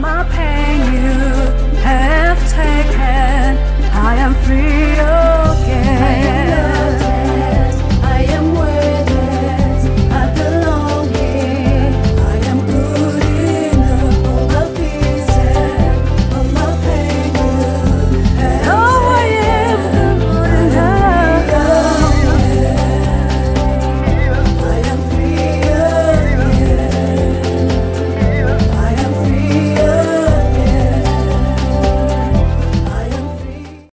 my pain